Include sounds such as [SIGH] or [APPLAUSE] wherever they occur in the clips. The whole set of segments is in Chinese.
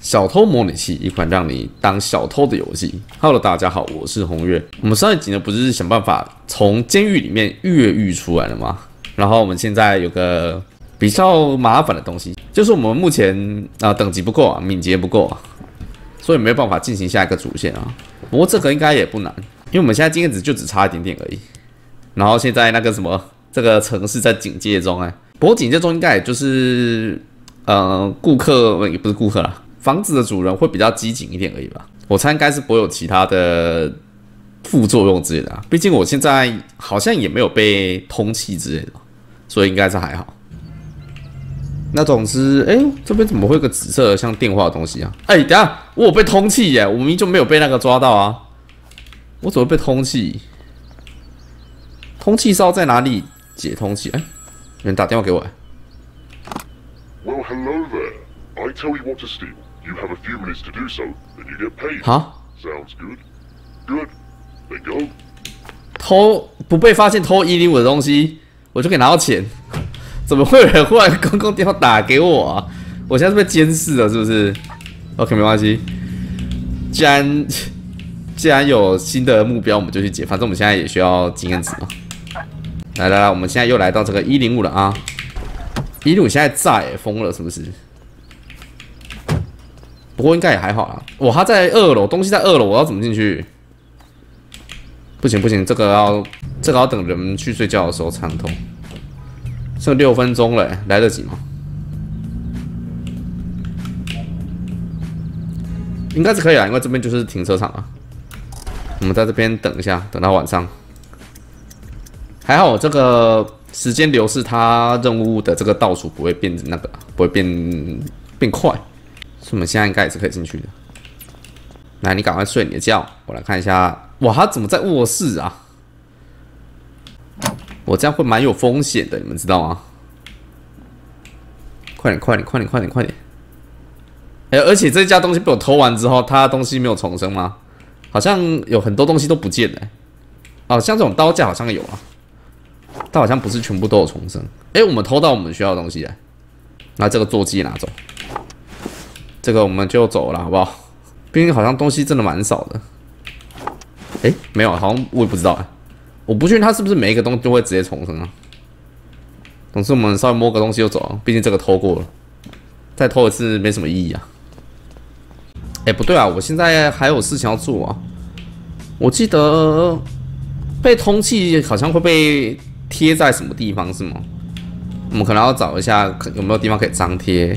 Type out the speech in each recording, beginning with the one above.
小偷模拟器，一款让你当小偷的游戏。Hello，大家好，我是红月。我们上一集呢，不是想办法从监狱里面越狱出来了吗？然后我们现在有个比较麻烦的东西，就是我们目前啊等级不够啊，敏捷不够啊，所以没有办法进行下一个主线啊。不过这个应该也不难，因为我们现在经验值就只差一点点而已。然后现在那个什么，这个城市在警戒中哎，不过警戒中应该也就是呃顾客也不是顾客啦。房子的主人会比较机警一点而已吧，我猜应该是不会有其他的副作用之类的啊。毕竟我现在好像也没有被通气之类的，所以应该是还好。那总之，哎，这边怎么会有个紫色像电话的东西啊？哎，等下，我有被通气耶，我明明就没有被那个抓到啊，我怎么被通气？通气是要在哪里解通气？哎，有人打电话给我。Well, hello there. I tell you what to steal. You have a few minutes to do so, then you get paid. 好，Sounds good. Good. Then go. 偷不被发现偷一零五的东西，我就可以拿到钱。怎么会有人忽然公共电话打给我啊？我现在是被监视了，是不是？OK，没关系。既然既然有新的目标，我们就去解。反正我们现在也需要经验值嘛。来来来，我们现在又来到这个一零五了啊！一零五现在在疯了，是不是？不过应该也还好啦。我，他在二楼，东西在二楼，我要怎么进去？不行不行，这个要这个要等人们去睡觉的时候才能通。剩六分钟了，来得及吗？应该是可以啊，因为这边就是停车场啊。我们在这边等一下，等到晚上。还好我这个时间流逝，它任务的这个倒数不会变那个，不会变变快，我们现在应该也是可以进去的。来，你赶快睡你的觉，我来看一下。哇，他怎么在卧室啊？我这样会蛮有风险的，你们知道吗？快点，快点，快点，快点，快点！哎，而且这家东西被我偷完之后，他东西没有重生吗？好像有很多东西都不见了。哦，像这种刀架好像有啊，但好像不是全部都有重生。哎，我们偷到我们需要的东西了，那这个座机拿走，这个我们就走了，好不好？[LAUGHS] 毕竟好像东西真的蛮少的。哎，没有，好像我也不知道。我不确定他是不是每一个东西都会直接重生啊。总之，我们稍微摸个东西就走啊，毕竟这个偷过了，再偷一次没什么意义啊。哎，不对啊，我现在还有事情要做啊。我记得被通气好像会被贴在什么地方是吗？我们可能要找一下，有没有地方可以张贴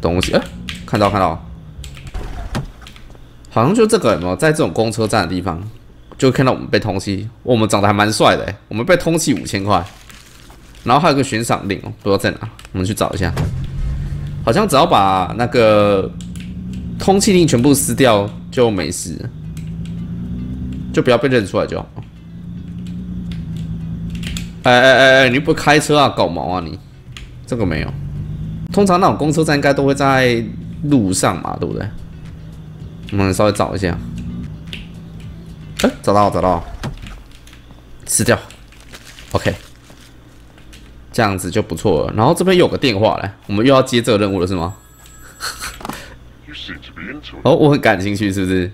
东西。哎，看到看到，好像就这个有没有在这种公车站的地方？就看到我们被通缉，我们长得还蛮帅的我们被通缉五千块，然后还有个悬赏令哦，不知道在哪，我们去找一下。好像只要把那个通缉令全部撕掉就没事，就不要被认出来就好。哎哎哎哎，你不开车啊？搞毛啊你？这个没有，通常那种公车站应该都会在路上嘛，对不对？我们稍微找一下。哎，找到找到，撕掉，OK，这样子就不错了。然后这边有个电话嘞，我们又要接这个任务了是吗？[LAUGHS] 哦，我很感兴趣，是不是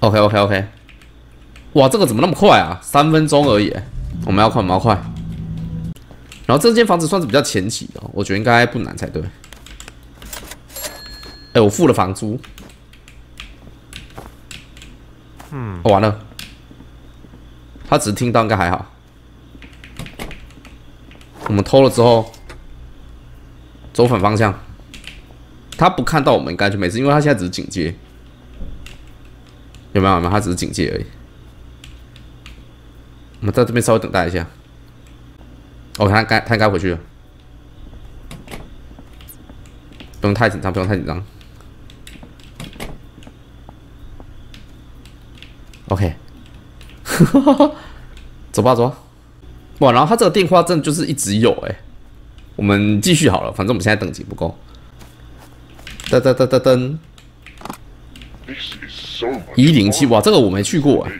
？OK OK OK，哇，这个怎么那么快啊？三分钟而已，我们要快，我们要快。然后这间房子算是比较前期的，我觉得应该不难才对。哎，我付了房租。嗯，完了。他只是听到，应该还好。我们偷了之后，走反方向。他不看到我们，应该就没事，因为他现在只是警戒。有没有？有没有？他只是警戒而已。我们在这边稍微等待一下。哦，他该他应该回去了。不用太紧张，不用太紧张。OK，[LAUGHS] 走吧走吧，哇！然后他这个电话真的就是一直有哎，我们继续好了，反正我们现在等级不够。噔噔噔噔噔，一零七哇，这个我没去过哎。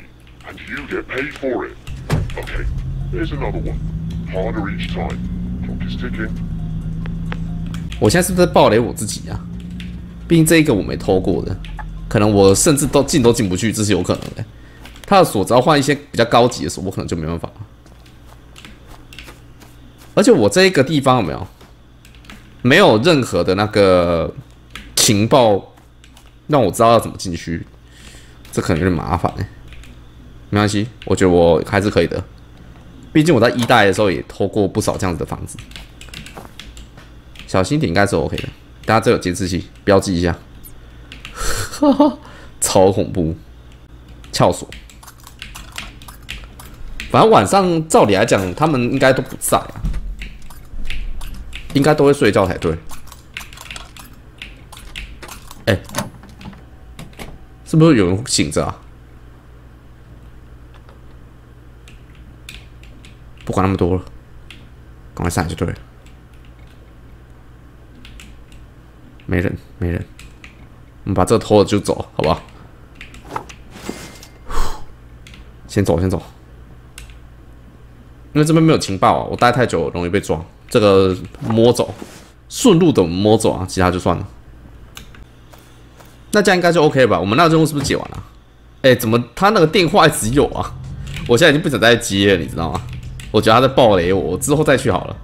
is ticking. 我现在是不是在暴雷我自己啊？毕竟这一个我没偷过的，可能我甚至都进都进不去，这是有可能的。他的锁只要换一些比较高级的锁，我可能就没办法。而且我这一个地方有没有没有任何的那个情报让我知道要怎么进去？这可能有点麻烦哎。没关系，我觉得我还是可以的。毕竟我在一代的时候也偷过不少这样子的房子。小心点应该是 OK 的。大家这有监视器，标记一下。哈哈，超恐怖！撬锁。反正晚上照理来讲，他们应该都不在啊，应该都会睡觉才对。哎，是不是有人醒着啊？不管那么多了，赶快下来就对了。没人，没人，我们把这个偷了就走，好不好？先走，先走，因为这边没有情报啊，我待太久容易被抓。这个摸走，顺路的摸走啊，其他就算了。那这样应该就 OK 吧？我们那个任务是不是解完了？哎，怎么他那个电话一直有啊？我现在已经不想再接了，你知道吗？我觉得他在暴雷我，我之后再去好了。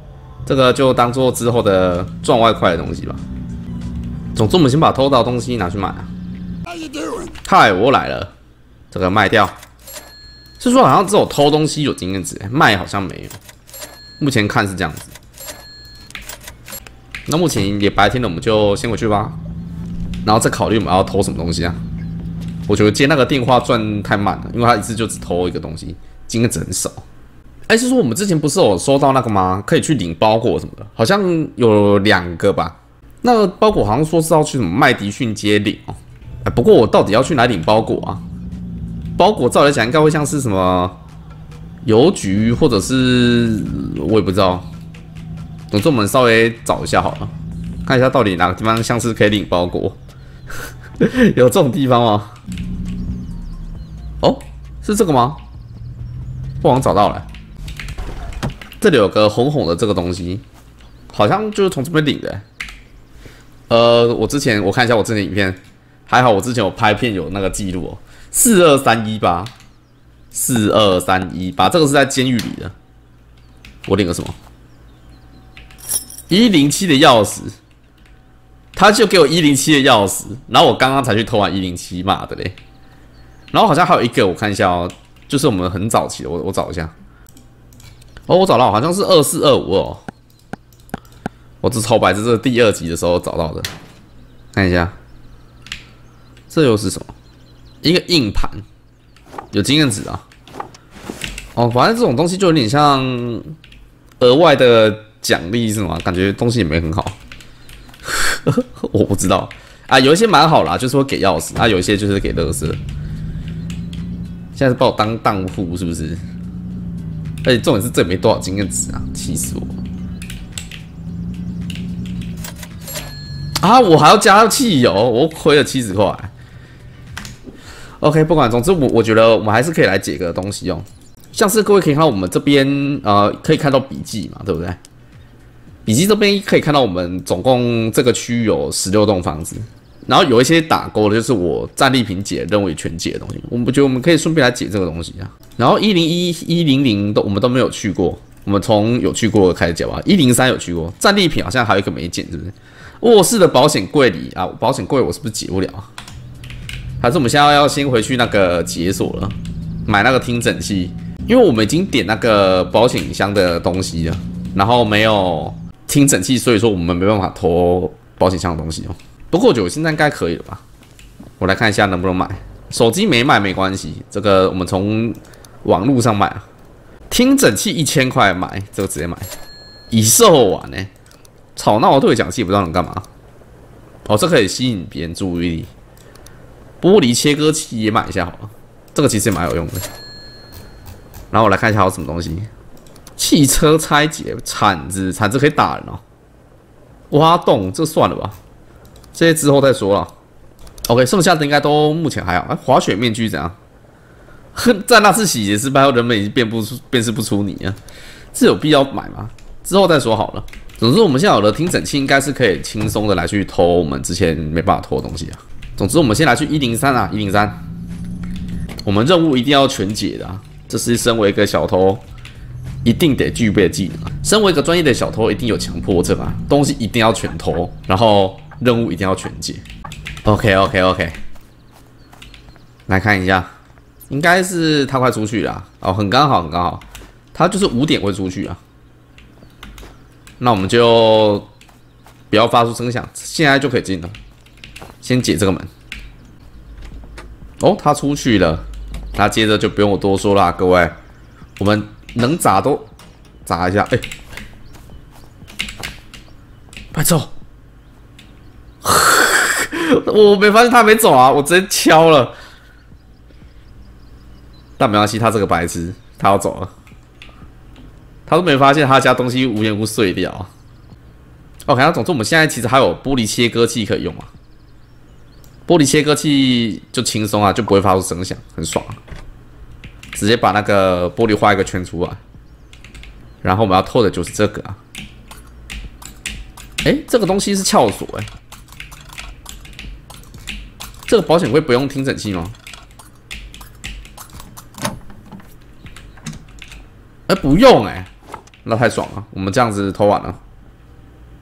这个就当做之后的赚外快的东西吧。总之，我们先把偷到的东西拿去卖啊。嗨，我来了。这个卖掉。是说好像只有偷东西有经验值，卖好像没有。目前看是这样子。那目前也白天了，我们就先回去吧。然后再考虑我们要偷什么东西啊。我觉得接那个电话赚太慢了，因为他一次就只偷一个东西，经验值很少。哎，是说我们之前不是有收到那个吗？可以去领包裹什么的，好像有两个吧。那个包裹好像说是要去什么麦迪逊街领哦。哎，不过我到底要去哪领包裹啊？包裹照来讲应该会像是什么邮局，或者是我也不知道。总之我们稍微找一下好了，看一下到底哪个地方像是可以领包裹。[LAUGHS] 有这种地方吗？哦，是这个吗？不好找到了。这里有个红红的这个东西，好像就是从这边领的。呃，我之前我看一下我之前影片，还好我之前有拍片有那个记录哦，四二三一八，四二三一八，这个是在监狱里的。我领个什么？一零七的钥匙，他就给我一零七的钥匙，然后我刚刚才去偷完一零七，码的嘞！然后好像还有一个，我看一下哦，就是我们很早期的，我我找一下。哦，我找到，好像是二四二五哦。我这超白是这第二集的时候找到的，看一下，这又是什么？一个硬盘，有经验值啊。哦，反正这种东西就有点像额外的奖励是吗？感觉东西也没很好。[LAUGHS] 我不知道啊，有一些蛮好啦，就是说给钥匙，啊，有一些就是给乐色。现在是把我当荡妇是不是？而且重点是这没多少经验值啊，气死我！啊，我还要加汽油，我亏了七十块。OK，不管，总之我我觉得我们还是可以来解个东西用，像是各位可以看到我们这边呃可以看到笔记嘛，对不对？笔记这边可以看到我们总共这个区域有十六栋房子。然后有一些打勾的，就是我战利品解任务全解的东西。我们觉得我们可以顺便来解这个东西啊。然后一零一一零零都我们都没有去过，我们从有去过开始解吧。一零三有去过，战利品好像还有一个没解，是不是？卧室的保险柜里啊，保险柜我是不是解不了？还是我们现在要先回去那个解锁了，买那个听诊器？因为我们已经点那个保险箱的东西了，然后没有听诊器，所以说我们没办法偷保险箱的东西哦。不过酒现在应该可以了吧？我来看一下能不能买。手机没买没关系，这个我们从网络上买。听诊器一千块买，这个直接买。已售完呢。吵闹对讲器不知道能干嘛。哦，这可以吸引别人注意力。玻璃切割器也买一下好了，这个其实也蛮有用的。然后我来看一下有什么东西。汽车拆解铲子，铲子可以打人哦。挖洞，这算了吧。这些之后再说了。OK，剩下的应该都目前还好。哎，滑雪面具怎样？[LAUGHS] 在那次洗劫失败后，人们已经辨不出、辨识不出你啊，这有必要买吗？之后再说好了。总之，我们现在有了听诊器，应该是可以轻松的来去偷我们之前没办法偷的东西啊。总之，我们先来去一零三啊，一零三，我们任务一定要全解的啊，这是身为一个小偷一定得具备的技能啊。身为一个专业的小偷，一定有强迫症啊，东西一定要全偷，然后任务一定要全解。OK OK OK，来看一下，应该是他快出去了哦，很刚好，很刚好，他就是五点会出去啊。那我们就不要发出声响，现在就可以进了。先解这个门。哦，他出去了，那接着就不用我多说了，各位，我们能砸都砸一下。哎，快走！我没发现他没走啊，我直接敲了。但没关系，他这个白痴，他要走了。他都没发现他家东西无缘无故碎掉。OK，总之我们现在其实还有玻璃切割器可以用啊。玻璃切割器就轻松啊，就不会发出声响，很爽。直接把那个玻璃画一个圈出来，然后我们要透的就是这个啊。哎，这个东西是撬锁哎。这个保险柜不用听诊器吗？哎，不用哎。那太爽了，我们这样子偷完了，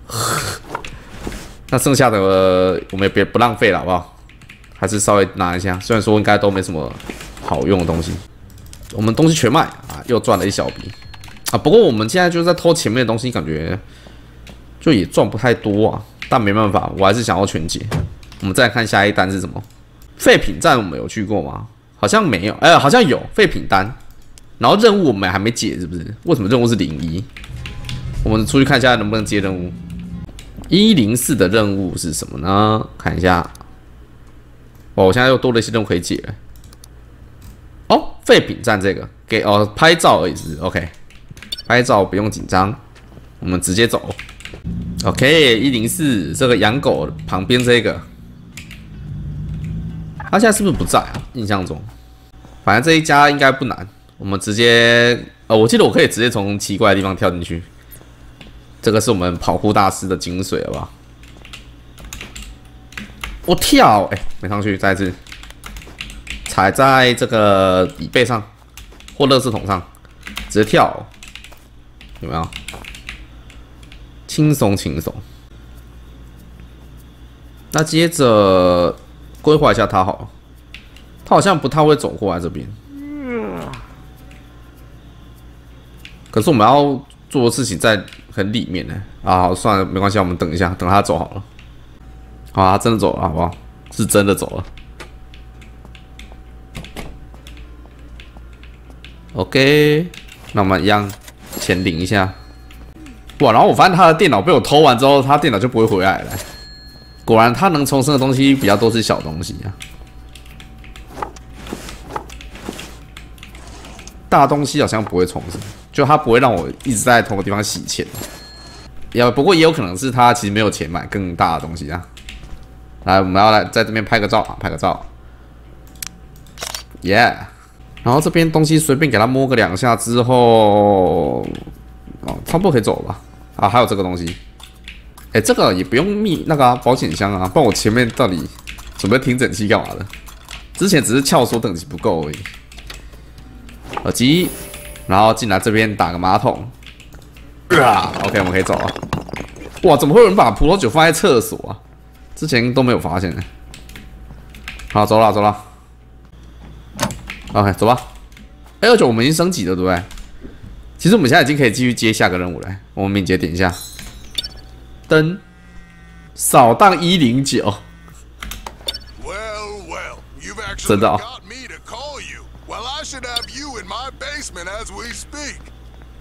[LAUGHS] 那剩下的我们也别不浪费了，好不好？还是稍微拿一下，虽然说应该都没什么好用的东西，我们东西全卖啊，又赚了一小笔啊。不过我们现在就是在偷前面的东西，感觉就也赚不太多啊。但没办法，我还是想要全解。我们再看下一单是什么？废品站我们有去过吗？好像没有，哎，好像有废品单。然后任务我们还没解，是不是？为什么任务是零一？我们出去看一下能不能接任务。一零四的任务是什么呢？看一下。哦，我现在又多了一些任务可以解。哦，废品站这个给哦拍照而已是 OK，拍照不用紧张，我们直接走。OK，一零四这个养狗旁边这个，他现在是不是不在啊？印象中，反正这一家应该不难。我们直接，呃，我记得我可以直接从奇怪的地方跳进去。这个是我们跑酷大师的精髓，好不好？我跳，哎，没上去，再一次踩在这个椅背上或乐视桶上，直接跳，有没有？轻松轻松。那接着规划一下他好，他好像不太会走过来这边。可是我们要做的事情在很里面呢啊，算了，没关系，我们等一下，等他走好了。好，他真的走了，好不好？是真的走了。OK，那我们一样前领一下。哇，然后我发现他的电脑被我偷完之后，他电脑就不会回来了。果然，他能重生的东西比较多是小东西啊。大东西好像不会重生，就他不会让我一直在同个地方洗钱。也不过也有可能是他其实没有钱买更大的东西啊。来，我们要来在这边拍个照啊，拍个照。耶！然后这边东西随便给他摸个两下之后，哦，差不多可以走了吧。啊，还有这个东西，哎，这个也不用密那个保险箱啊。不然我前面到底准备听诊器干嘛的？之前只是撬锁等级不够而已。耳机，然后进来这边打个马桶，啊，OK，我们可以走了。哇，怎么会有人把葡萄酒放在厕所啊？之前都没有发现呢。好，走了，走了。OK，走吧。哎，而且我们已经升级了，对不对？其实我们现在已经可以继续接下个任务了。我们敏捷点一下，灯，扫荡一零九。真的。should have you in my basement as we speak.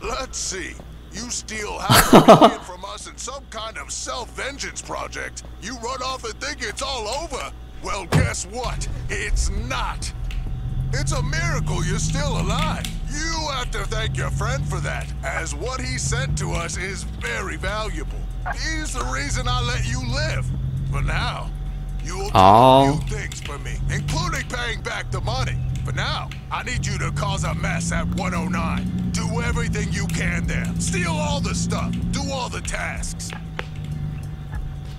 Let's see. You steal half from us in some kind of self-vengeance project. You run off and think it's all over. Well, guess what? It's not. It's a miracle you're still alive. You have to thank your friend for that, as what he sent to us is very valuable. He's the reason I let you live. For now, you will do oh. a few things for me, including paying back the money. For now, I need you to cause a mess at 109. Do everything you can there. Steal all the stuff. Do all the tasks.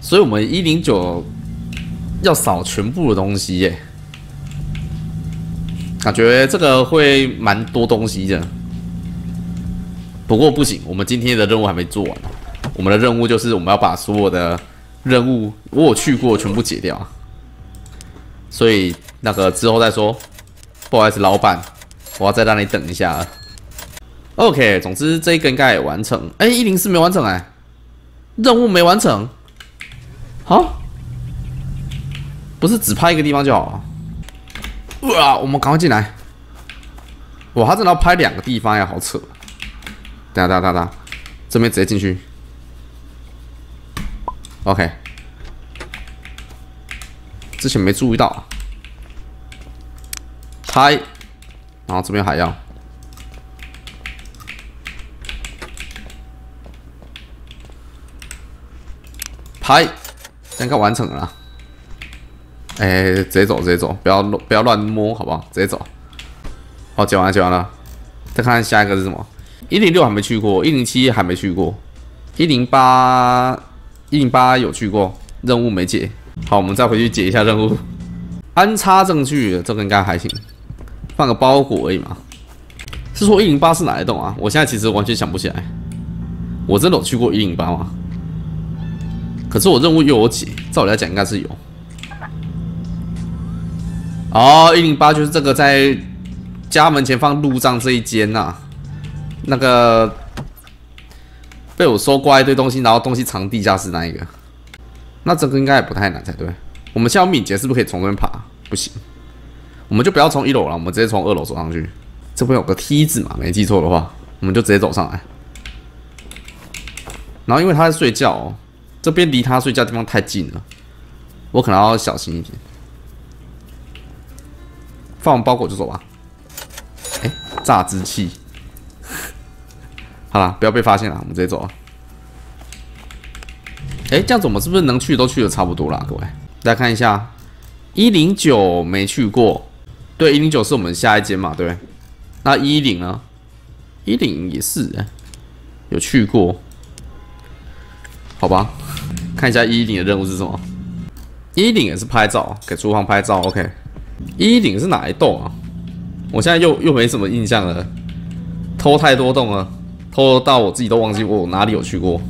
所以我们一零九要扫全部的东西耶， 感觉这个会蛮多东西的。不过不行，我们今天的任务还没做完。我们的任务就是我们要把所有的任务我有去过全部解掉，所以那个之后再说。不好意思，老板，我要再让你等一下。OK，总之这一个应该也完成。哎，一零四没完成哎，任务没完成。好，不是只拍一个地方就好。哇，我们赶快进来。哇，他真的要拍两个地方呀，好扯。等下，等下，等下，这边直接进去。OK，之前没注意到。拍，然后这边还要拍，应该完成了。哎，直接走，直接走，不要不要乱摸，好不好？直接走。好，解完了，解完了。再看下一个是什么？一零六还没去过，一零七还没去过，一零八一零八有去过，任务没解。好，我们再回去解一下任务。[LAUGHS] 安插证据，这个应该还行。放个包裹而已嘛，是说一零八是哪一栋啊？我现在其实完全想不起来，我真的有去过一零八吗？可是我任务又有解，照理来讲应该是有。哦，一零八就是这个在家门前放路障这一间呐，那个被我收刮一堆东西，然后东西藏地下室那一个，那这个应该也不太难才对。我们现在敏捷是不是可以从这边爬？不行。我们就不要从一楼了，我们直接从二楼走上去。这边有个梯子嘛，没记错的话，我们就直接走上来。然后因为他在睡觉，这边离他睡觉地方太近了，我可能要小心一点。放完包裹就走吧。哎，榨汁器。好了，不要被发现了，我们直接走啊。哎，这样子我们是不是能去都去的差不多了？各位，大家看一下，一零九没去过。对，一零九是我们下一间嘛？对不对，那一零呢？一零也是，有去过，好吧？看一下一零的任务是什么？一零也是拍照，给厨房拍照。OK，一零是哪一栋啊？我现在又又没什么印象了，偷太多栋了，偷到我自己都忘记我哪里有去过。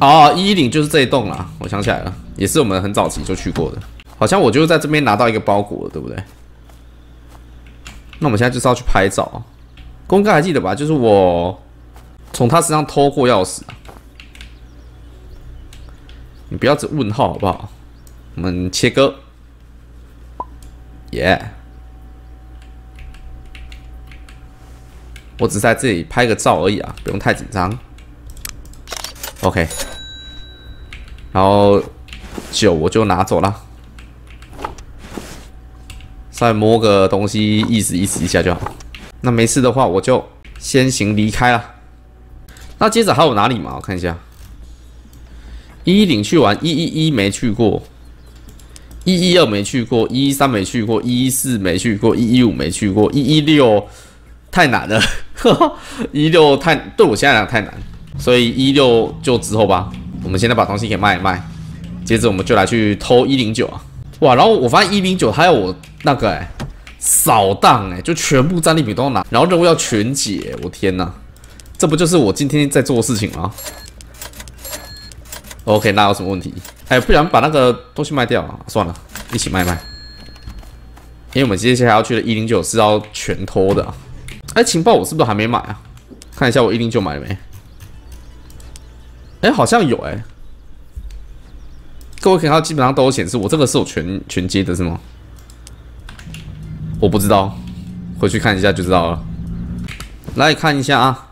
哦，一零就是这一栋啦，我想起来了，也是我们很早期就去过的，好像我就在这边拿到一个包裹，对不对？那我们现在就是要去拍照，公哥还记得吧？就是我从他身上偷过钥匙。你不要只问号好不好？我们切割，耶！我只在这里拍个照而已啊，不用太紧张。OK，然后酒我就拿走了。再摸个东西，意思意思一下就好。那没事的话，我就先行离开了。那接着还有哪里嘛？我看一下，一一领去完，一一一没去过，一一二没去过，一一三没去过，一一四没去过，一一五没去过，一一六太难了，[LAUGHS] 一六太对我现在来讲太难，所以一六就之后吧。我们现在把东西给卖一卖，接着我们就来去偷一零九啊。哇，然后我发现一零九还有我那个哎扫荡哎，就全部战利品都要拿，然后任务要全解，我天哪，这不就是我今天在做的事情吗？OK，那有什么问题？哎，不然把那个东西卖掉啊？算了，一起卖卖，因为我们接下来要去的一零九是要全偷的。啊哎，情报我是不是还没买啊？看一下我一零九买了没？哎，好像有哎。各位可以看到，基本上都有显示，我这个是有全全接的，是吗？我不知道，回去看一下就知道了。来看一下啊，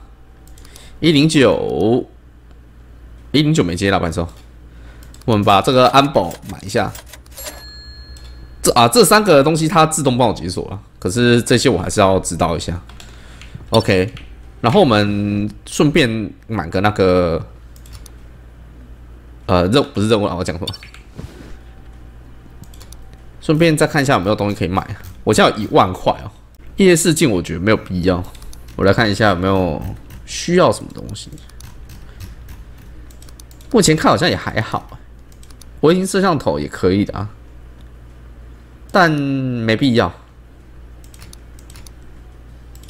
一零九，一零九没接，老板说，我们把这个安保买一下。这啊，这三个东西它自动帮我解锁了，可是这些我还是要知道一下。OK，然后我们顺便买个那个。呃，任不是任务啊，我讲错。顺便再看一下有没有东西可以买。我现在有一万块哦，夜视镜我觉得没有必要。我来看一下有没有需要什么东西。目前看好像也还好，微型摄像头也可以的啊，但没必要。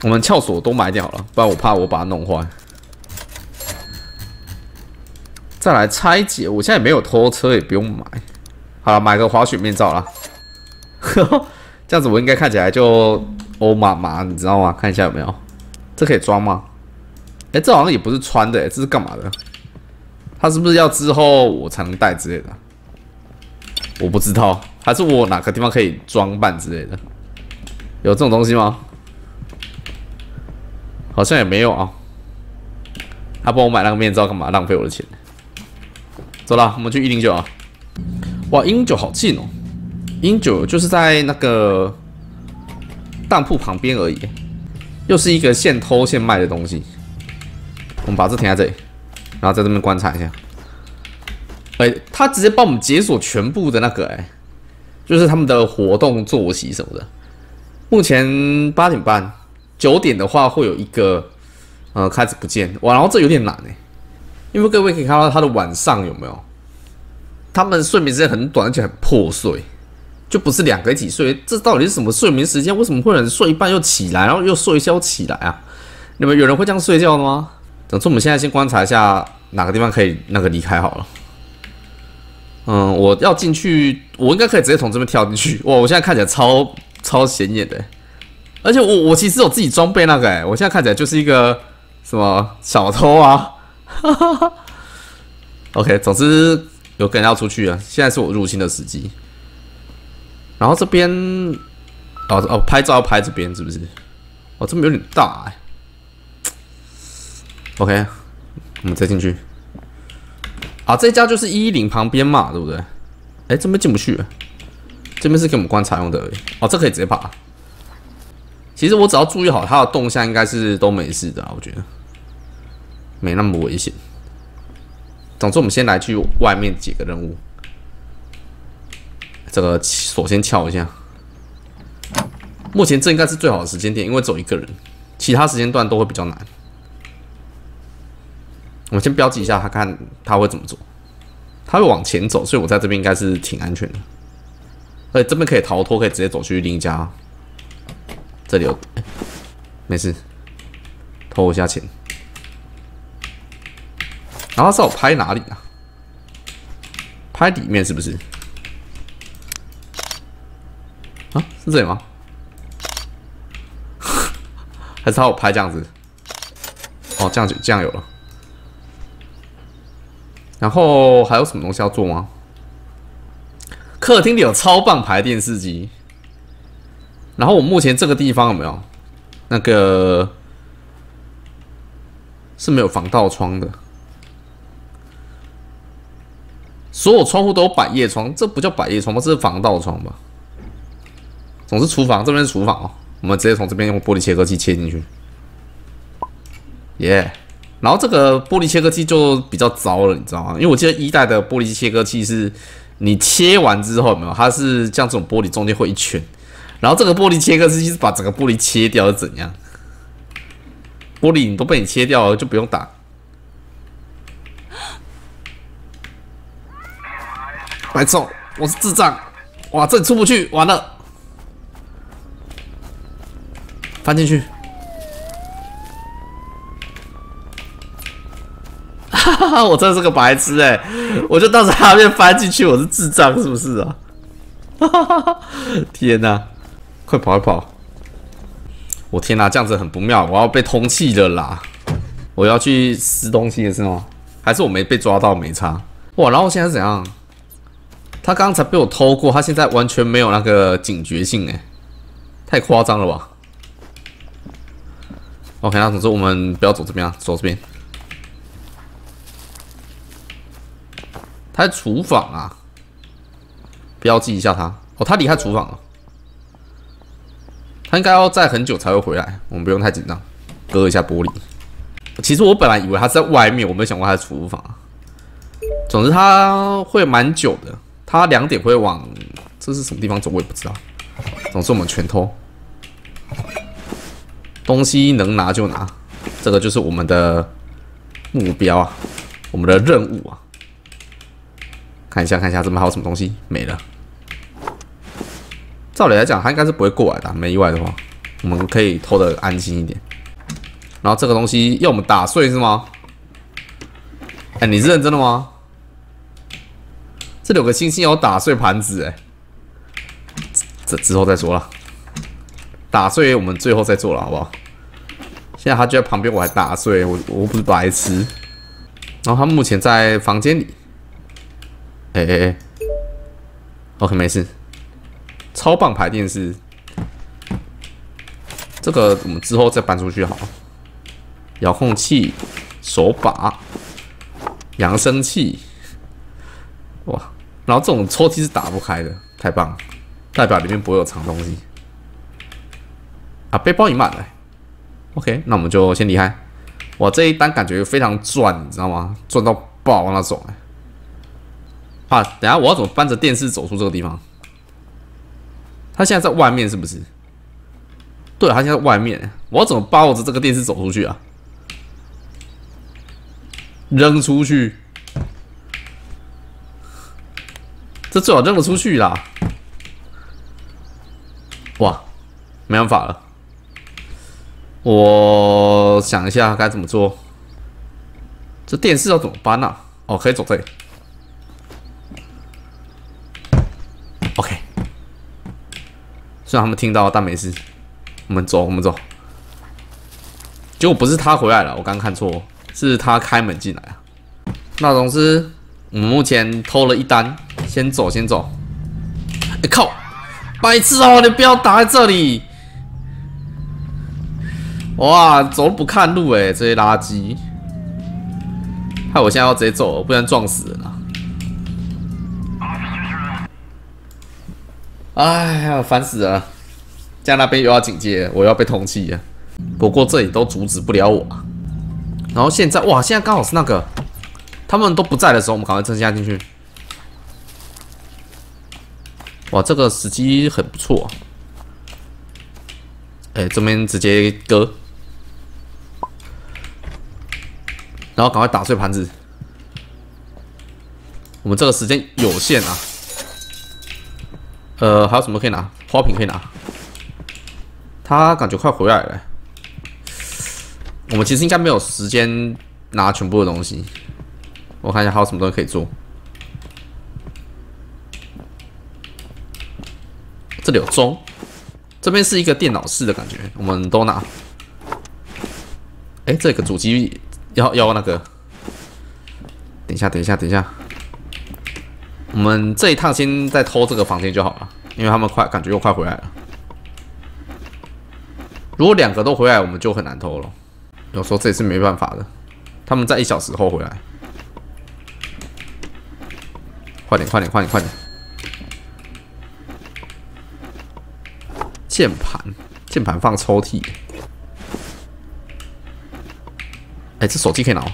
我们撬锁都买掉了，不然我怕我把它弄坏。再来拆解，我现在没有拖车，也不用买。好了，买个滑雪面罩啦。[LAUGHS] 这样子我应该看起来就欧妈妈，你知道吗？看一下有没有，这可以装吗？哎，这好像也不是穿的，这是干嘛的？他是不是要之后我才能戴之类的？我不知道，还是我哪个地方可以装扮之类的？有这种东西吗？好像也没有啊。他帮我买那个面罩干嘛？浪费我的钱。走了，我们去一零九啊。哇，一零九好近哦。一零九就是在那个当铺旁边而已，又是一个现偷现卖的东西。我们把这停在这里，然后在这边观察一下。哎，他直接帮我们解锁全部的那个，哎，就是他们的活动作息什么的。目前八点半。九点的话会有一个，呃，开始不见哇，然后这有点难哎，因为各位可以看到他的晚上有没有？他们睡眠时间很短，而且很破碎，就不是两个一起睡。这到底是什么睡眠时间？为什么会有人睡一半又起来，然后又睡一下又起来啊？你们有人会这样睡觉的吗？总之，我们现在先观察一下哪个地方可以那个离开好了。嗯，我要进去，我应该可以直接从这边跳进去。[LAUGHS] 哇，我现在看起来超超显眼的。而且我我其实有自己装备那个哎，我现在看起来就是一个什么小偷啊，哈哈哈。OK，总之有个人要出去啊，现在是我入侵的时机。然后这边哦哦，拍照要拍这边是不是？哦，这边有点大哎。OK，我们再进去。啊，这家就是一零旁边嘛，对不对？哎，这边进不去，这边是给我们观察用的。哦，这可以直接爬。其实我只要注意好它的动向，应该是都没事的。我觉得没那么危险。总之，我们先来去外面解个任务。这个锁先撬一下。目前这应该是最好的时间点，因为只有一个人，其他时间段都会比较难。我先标记一下，他看他会怎么做。他会往前走，所以我在这边应该是挺安全的。而且这边可以逃脱，可以直接走去另一家。这里有，没事，偷一下钱。然后是我拍哪里啊？拍里面是不是？啊，是这里吗？[LAUGHS] 还是他我拍这样子？哦，这样就这样有了。然后还有什么东西要做吗？客厅里有超棒牌电视机。然后我目前这个地方有没有那个是没有防盗窗的，所有窗户都有百叶窗，这不叫百叶窗吗？这是防盗窗吧？总之厨房这边是厨房哦，我们直接从这边用玻璃切割器切进去，耶！然后这个玻璃切割器就比较糟了，你知道吗？因为我记得一代的玻璃切割器是你切完之后没有？它是像这种玻璃中间会一圈。然后这个玻璃切割器是把整个玻璃切掉，是怎样？玻璃你都被你切掉了，就不用打。白送，我是智障！哇，这里出不去，完了！翻进去！哈哈哈，哈 [LAUGHS] 哈我真的是个白痴哎！我就到上面翻进去，我是智障是不是啊？哈哈哈！天哪！快跑快跑！我天哪，这样子很不妙，我要被通气了啦！我要去撕东西的是吗？还是我没被抓到没差？哇！然后现在是怎样？他刚才被我偷过，他现在完全没有那个警觉性哎，太夸张了吧？OK，那总之我们不要走这边啊，走这边。他在厨房啊，标记一下他。哦，他离开厨房了。他应该要在很久才会回来，我们不用太紧张。割一下玻璃。其实我本来以为他在外面，我没想过他在厨房。总之他会蛮久的，他两点会往这是什么地方走，我也不知道。总之我们全偷。东西能拿就拿，这个就是我们的目标啊，我们的任务啊。看一下，看一下这边还有什么东西没了。照理来讲，他应该是不会过来的，没意外的话，我们可以偷的安心一点。然后这个东西要我们打碎是吗？哎，你是认真的吗？这里有个星星要打碎盘子，哎，这之后再说了。打碎我们最后再做了，好不好？现在他就在旁边，我还打碎，我我不是白痴。然后他目前在房间里。哎哎哎，OK，没事。超棒牌电视，这个我们之后再搬出去好。遥控器、手把、扬声器，哇！然后这种抽屉是打不开的，太棒了，代表里面不会有藏东西。啊，背包已满了。OK，那我们就先离开。哇，这一单感觉非常赚，你知道吗？赚到爆那种哎。啊，等下我要怎么搬着电视走出这个地方？他现在在外面是不是？对，他现在外面，我要怎么抱着这个电视走出去啊？扔出去？这最好扔得出去啦！哇，没办法了，我想一下该怎么做。这电视要怎么搬呢？哦，可以走这里。OK，虽然他们听到，但没事。我们走，我们走。结果不是他回来了，我刚看错，是他开门进来啊。那总之，我们目前偷了一单，先走，先走。靠！白痴哦，你不要打在这里！哇，走不看路哎，这些垃圾！害我现在要直接走，不然撞死人了。哎呀，烦死了！在那边又要警戒，我要被通缉了。不过这里都阻止不了我。然后现在，哇，现在刚好是那个他们都不在的时候，我们赶快增加进去。哇，这个时机很不错。哎，这边直接割，然后赶快打碎盘子。我们这个时间有限啊。呃，还有什么可以拿？花瓶可以拿。他感觉快回来了。我们其实应该没有时间拿全部的东西。我看一下还有什么东西可以做。这里有钟，这边是一个电脑室的感觉，我们都拿。哎，这个主机要要那个。等一下，等一下，等一下。我们这一趟先再偷这个房间就好了，因为他们快感觉又快回来了。如果两个都回来，我们就很难偷了。有时候这也是没办法的，他们在一小时后回来。快点，快点，快点，快点！键盘，键盘放抽屉。哎，这手机可以拿吗？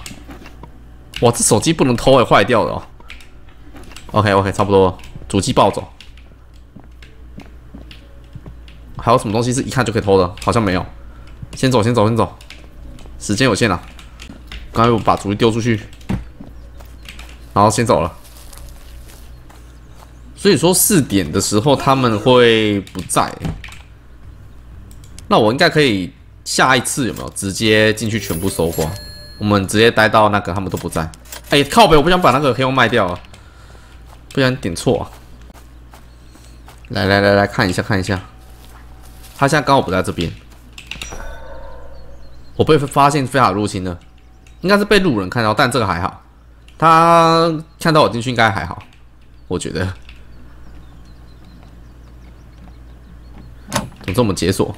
哇，这手机不能偷哎，坏掉了哦。OK OK，差不多，主机抱走。还有什么东西是一看就可以偷的？好像没有。先走，先走，先走。时间有限啊。刚才我把主机丢出去，然后先走了。所以说四点的时候他们会不在。那我应该可以下一次有没有直接进去全部收光？我们直接待到那个他们都不在。哎，靠北，我不想把那个黑猫卖掉啊。不然点错。啊，来来来来看一下看一下，他现在刚好不在这边，我被发现非法入侵了，应该是被路人看到，但这个还好，他看到我进去应该还好，我觉得，总之我们解锁，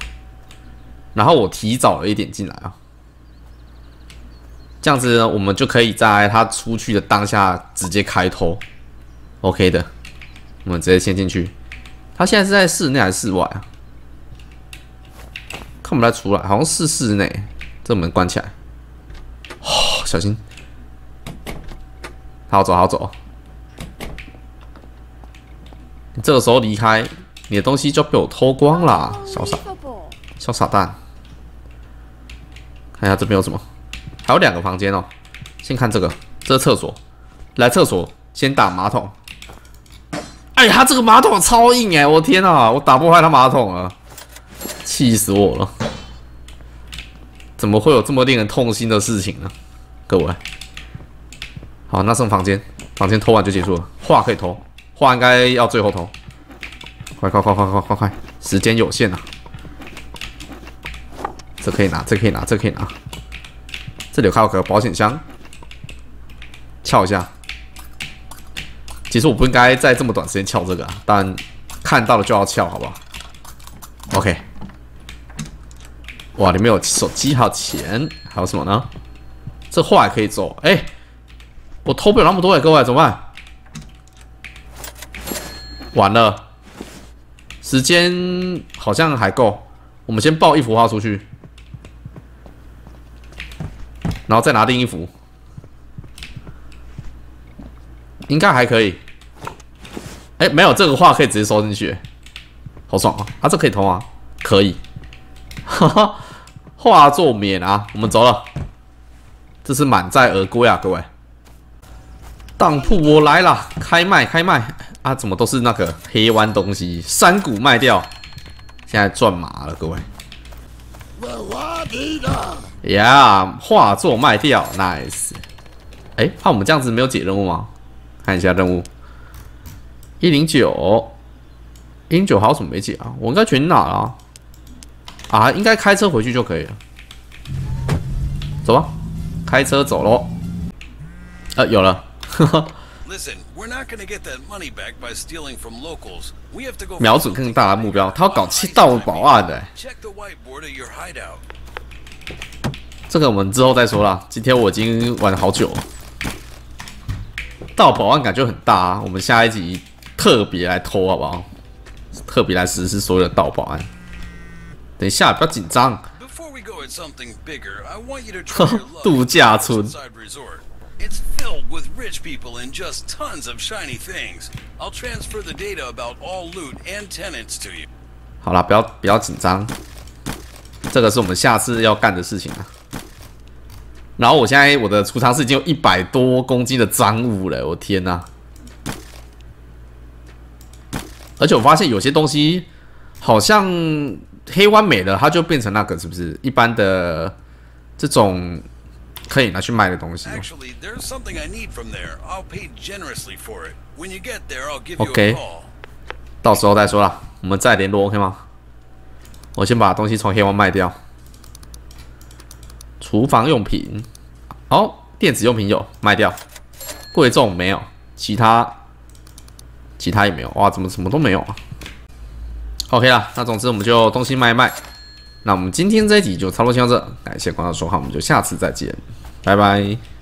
然后我提早了一点进来啊，这样子呢，我们就可以在他出去的当下直接开偷。OK 的，我们直接先进去。他现在是在室内还是室外啊？看不太出来，好像是室内。这门关起来。哦，小心！好走好走。你这个时候离开，你的东西就被我偷光了，小傻小傻蛋。看一下这边有什么，还有两个房间哦。先看这个，这是厕所。来厕所先打马桶。哎，他这个马桶超硬哎！我天啊，我打不坏他马桶了，气死我了！怎么会有这么令人痛心的事情呢？各位，好，那剩房间，房间偷完就结束了。画可以偷，画应该要最后偷。快快快快快快快，时间有限啊！这可以拿，这可以拿，这可以拿。这里还有个保险箱，撬一下。其实我不应该在这么短时间撬这个，但看到了就要撬，好不好？OK。哇，里面有手机，还有钱，还有什么呢？这货还可以走。哎，我偷不了那么多哎，各位怎么办？完了，时间好像还够，我们先抱一幅画出去，然后再拿另一幅，应该还可以。哎，没有这个话可以直接收进去，好爽啊！啊，这可以通啊，可以。哈哈，画作免啊，我们走了。这是满载而归啊，各位。当铺我来了，开卖开卖啊！怎么都是那个黑湾东西？山谷卖掉，现在赚麻了，各位。呀，画作卖掉，nice。哎，怕我们这样子没有解任务吗？看一下任务。一零九，一零九还有什么没解啊？我应该全哪了啊！应该开车回去就可以了。走吧，开车走喽。呃，有了。瞄准更大的目标，他要搞七道保安的。这个我们之后再说啦。今天我已经玩了好久了，盗保安感觉很大啊。我们下一集。特别来偷好不好？特别来实施所有的盗保案。等一下，不要紧张。[LAUGHS] 度假村。好了，不要不要紧张。这个是我们下次要干的事情啊。然后我现在我的储藏室已经有一百多公斤的赃物了，我天哪！而且我发现有些东西好像黑湾没了，它就变成那个是不是一般的这种可以拿去卖的东西？OK，到时候再说了，我们再联络 OK 吗？我先把东西从黑湾卖掉。厨房用品，哦，电子用品有卖掉，贵重没有，其他。其他也没有哇，怎么什么都没有啊？OK 啦，那总之我们就东西卖一卖。那我们今天这一集就差不多先到这，感谢观众收看，我们就下次再见，拜拜。